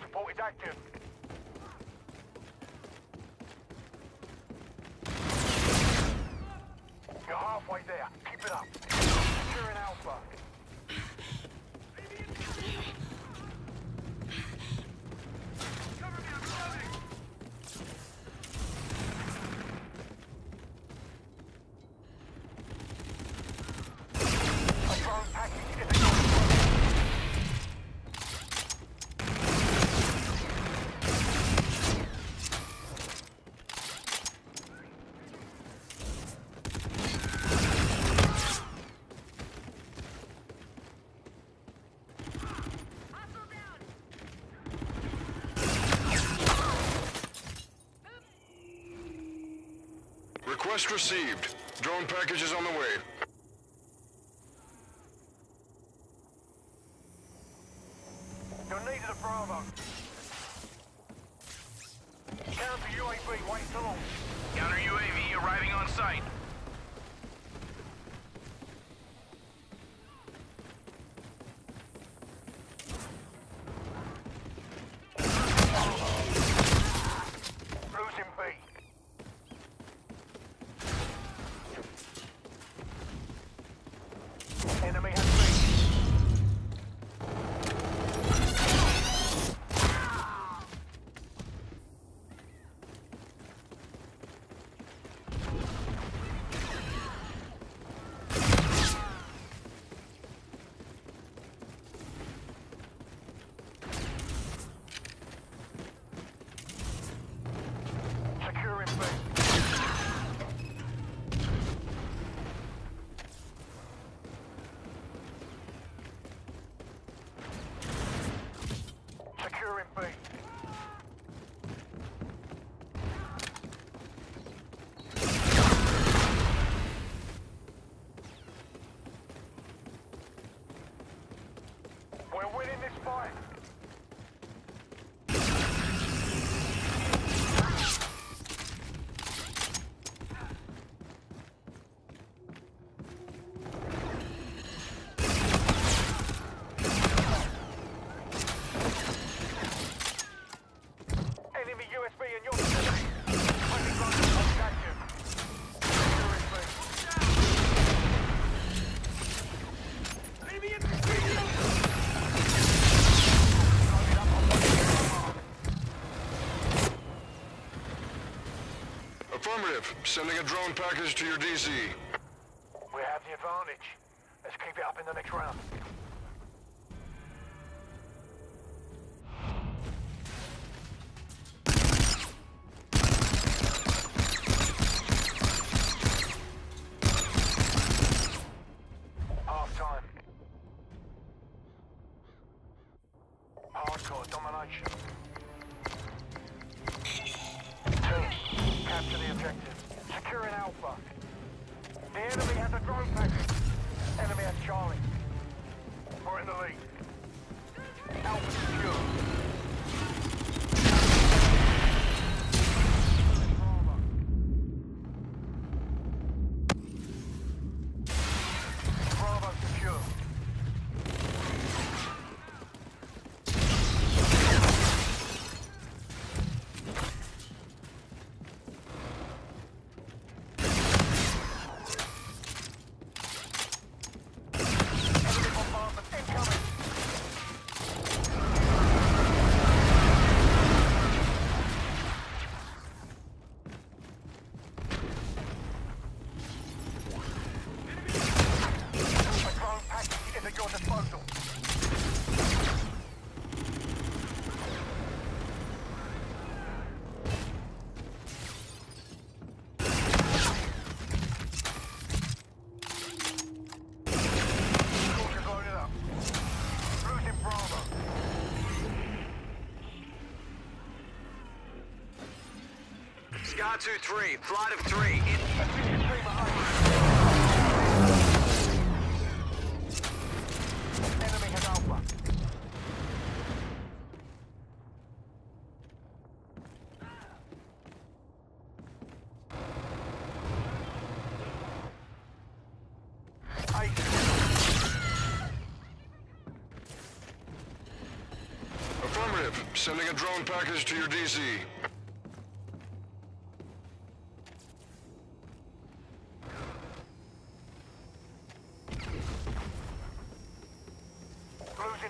support is active. You're halfway there. Keep it up. Securing Alpha. A drone package is a Request received. Drone package is on the way. You're needed at Bravo. We're winning Affirmative. Sending a drone package to your DC. We have the advantage. Let's keep it up in the next round. Half time. Hardcore domination. Objective. Securing Alpha. The enemy has a drone package. Enemy has Charlie. We're in the lead. Scar 2-3, flight of three. Sending a drone package to your DC.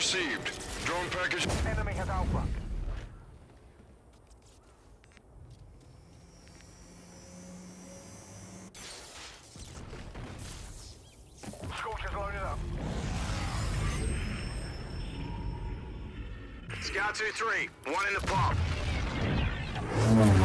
received. Drone package. Enemy has Alpha. Scorch is loaded up. Scout 2-3, one in the pop. Oh.